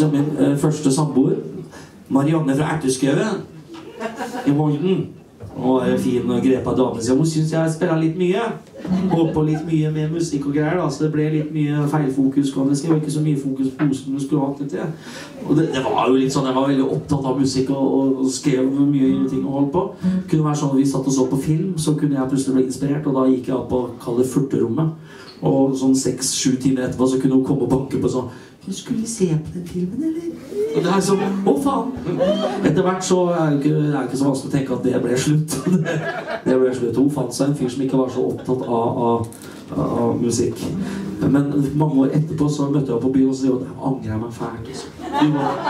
som min eh, første samboer. Marianne fra Erteskauen i Volden. Og er fin og grepa dame. Så hun syns jeg spiller litt mye. Holdt på litt mye med musikk og greier. da, Så det ble litt mye feilfokus. kan jeg si, Ikke så mye fokus på Osen du skulle hatt det til. Og det, det var jo litt sånn, Jeg var veldig opptatt av musikk og, og skrev mye ting og holdt på. kunne være sånn at Vi satt og så på film, så kunne jeg plutselig bli inspirert. Og da gikk jeg opp og kalle det furterommet. Og sånn seks-sju timer etterpå så kunne hun komme og banke på sånn du skulle se på den filmen, eller? Og det er sånn, å faen! Etter hvert så er det ikke, er ikke så vanskelig å tenke at det ble slutt. Det, ble slutt. Hun fant seg en fyr som ikke var så opptatt av, av, av musikk. Men mange år etterpå så møtte jeg henne på byen og så sier hun jeg angrer meg fælt. liksom Du var,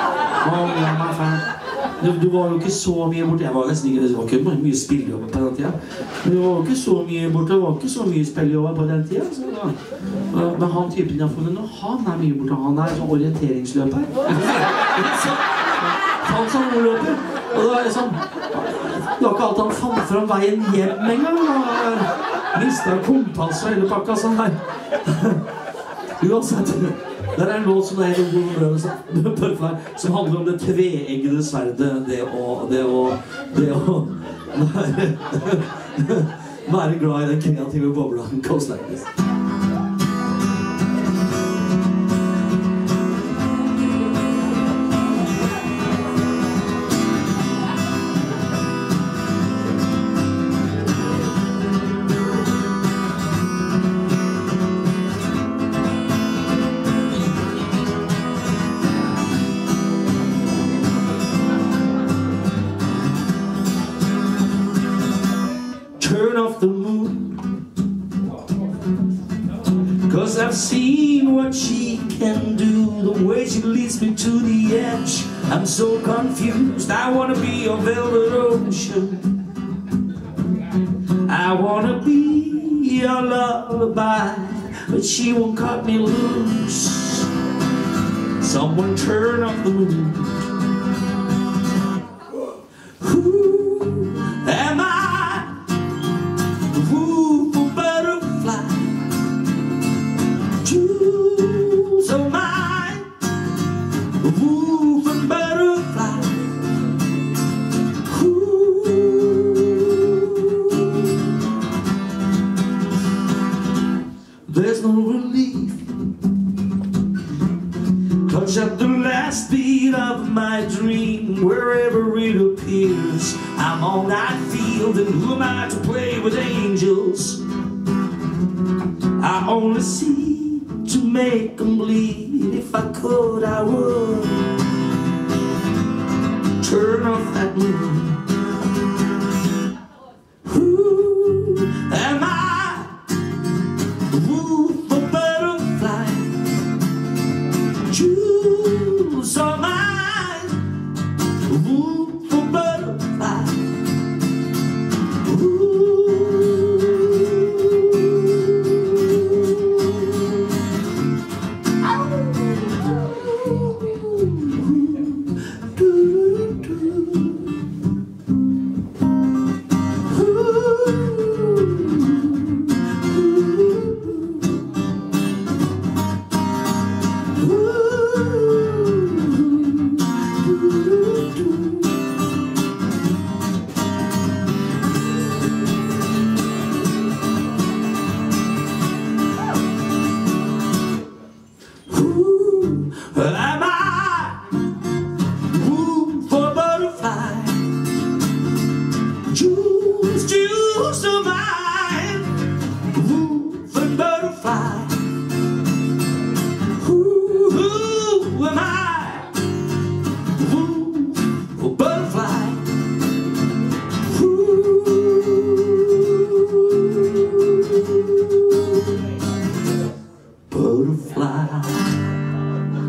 angrer meg fælt. Du, du var jo ikke så mye borte. Jeg var nesten ikke, Det var ikke mye spillejobber på den tida. Men det var jo ikke så mye borte. Det var ikke så mye spillejobber på den tida. Da, men han typen jeg har funnet nå, han er mye borte. Han er sånn orienteringsløper. Han som løper. Og det var liksom Det var ikke alt han fant fram veien hjem engang. Mista kompasset og hele pakka sånn her. Uansett. Der er en låt som er som handler om det tveeggede sverdet. Det å Det å, det å være, være glad i den kreative bobla. Goes like. I've seen what she can do. The way she leads me to the edge. I'm so confused. I wanna be a velvet ocean. I wanna be a lullaby But she won't cut me loose. Someone turn off the moon There's no relief. Cause at the last beat of my dream, wherever it appears, I'm on that field, and who am I to play with angels? I only see to make them bleed. If I could, I would turn off that moon. choose But